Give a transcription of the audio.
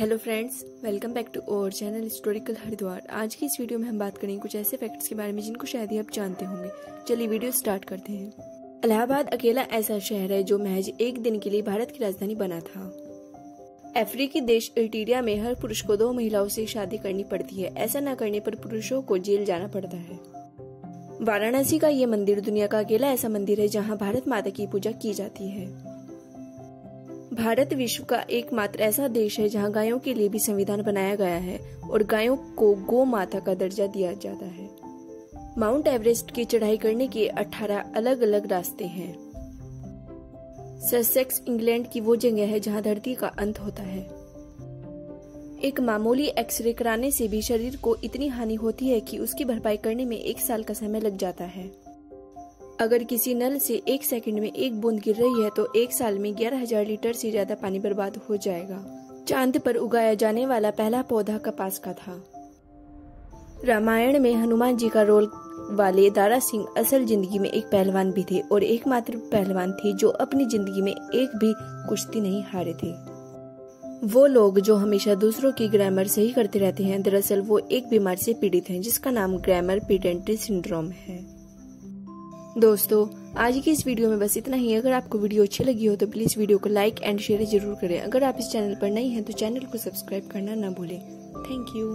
Hello friends, welcome back to our channel historical Haridwar. आज की इस वीडियो में हम बात करेंगे कुछ ऐसे फैक्ट्स के बारे में जिनको शायद ही आप जानते होंगे। चलिए वीडियो स्टार्ट करते हैं। इलाहाबाद अकेला ऐसा शहर है जो महज एक दिन के लिए भारत की राजधानी बना था। अफ्रीकी देश अल्टीरिया में हर पुरुष को दो महिलाओं से शादी करनी पड़ती है। ऐसा न करने पर पुरुषों को जेल जाना पड़ता है। वाराणसी का ये मंदिर दुनिया का अकेला ऐसा मंदिर है जहाँ भारत माता की पूजा की जाती है। भारत विश्व का एकमात्र ऐसा देश है जहाँ गायों के लिए भी संविधान बनाया गया है और गायों को गो माता का दर्जा दिया जाता है। माउंट एवरेस्ट की चढ़ाई करने के 18 अलग अलग रास्ते हैं। ससेक्स, इंग्लैंड की वो जगह है जहाँ धरती का अंत होता है। एक मामूली एक्सरे कराने से भी शरीर को इतनी हानि होती है कि उसकी भरपाई करने में एक साल का समय लग जाता है। अगर किसी नल से एक सेकंड में एक बूंद गिर रही है तो एक साल में ग्यारह हज़ार लीटर से ज़्यादा पानी बर्बाद हो जाएगा। चाँद पर उगाया जाने वाला पहला पौधा कपास का था। रामायण में हनुमान जी का रोल वाले दारा सिंह असल ज़िंदगी में एक पहलवान भी थे और एकमात्र पहलवान थे जो अपनी ज़िंदगी में एक भी कुश्ती नहीं हारे थे। वो लोग जो हमेशा दूसरों की ग्रामर सही करते रहते हैं, दरअसल वो एक बीमारी से पीड़ित हैं, जिसका नाम ग्रामर पीडेंट्री सिंड्रोम है। दोस्तों, आज की इस वीडियो में बस इतना ही। अगर आपको वीडियो अच्छी लगी हो तो प्लीज़ वीडियो को लाइक एंड शेयर ज़रूर करें। अगर आप इस चैनल पर नई हैं तो चैनल को सब्सक्राइब करना ना भूलें। Thank you